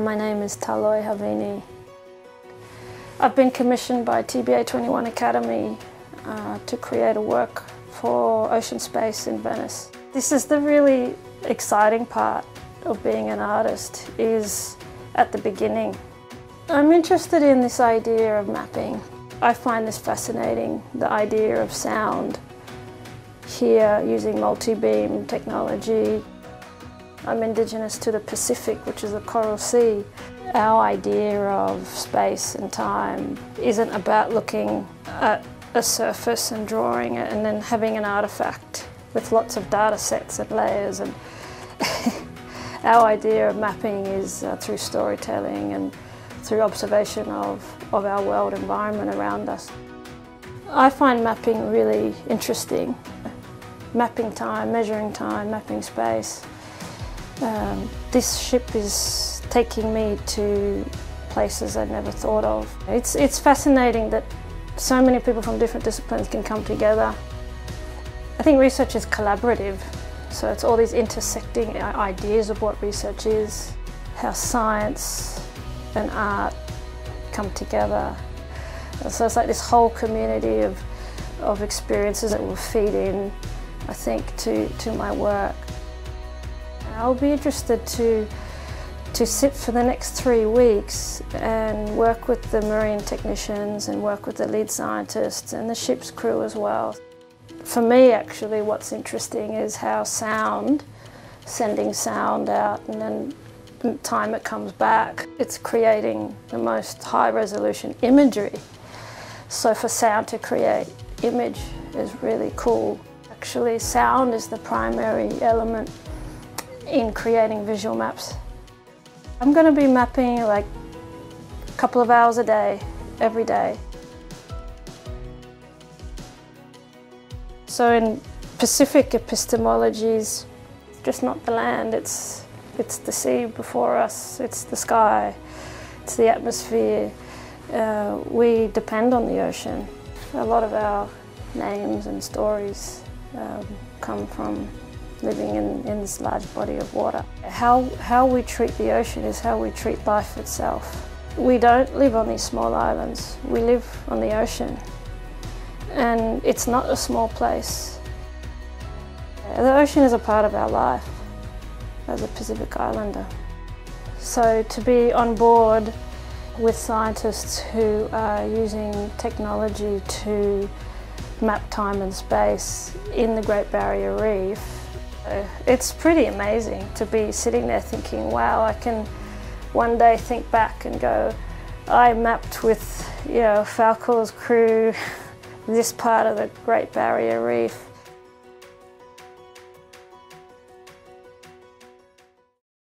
my name is Taloi Havini. I've been commissioned by TBA 21 Academy uh, to create a work for Ocean Space in Venice. This is the really exciting part of being an artist is at the beginning. I'm interested in this idea of mapping. I find this fascinating, the idea of sound here using multi-beam technology. I'm indigenous to the Pacific, which is the Coral Sea. Our idea of space and time isn't about looking at a surface and drawing it and then having an artifact with lots of data sets and layers and our idea of mapping is uh, through storytelling and through observation of, of our world environment around us. I find mapping really interesting. Mapping time, measuring time, mapping space. Um, this ship is taking me to places I never thought of. It's, it's fascinating that so many people from different disciplines can come together. I think research is collaborative, so it's all these intersecting ideas of what research is, how science and art come together. So it's like this whole community of, of experiences that will feed in, I think, to, to my work. I'll be interested to to sit for the next three weeks and work with the marine technicians and work with the lead scientists and the ship's crew as well. For me actually what's interesting is how sound, sending sound out and then the time it comes back, it's creating the most high resolution imagery. So for sound to create image is really cool. Actually sound is the primary element in creating visual maps. I'm going to be mapping like a couple of hours a day, every day. So in Pacific epistemologies, it's just not the land, it's, it's the sea before us, it's the sky, it's the atmosphere. Uh, we depend on the ocean. A lot of our names and stories um, come from living in, in this large body of water. How, how we treat the ocean is how we treat life itself. We don't live on these small islands, we live on the ocean. And it's not a small place. The ocean is a part of our life as a Pacific Islander. So to be on board with scientists who are using technology to map time and space in the Great Barrier Reef it's pretty amazing to be sitting there thinking, wow, I can one day think back and go, I mapped with you know, Falkor's crew this part of the Great Barrier Reef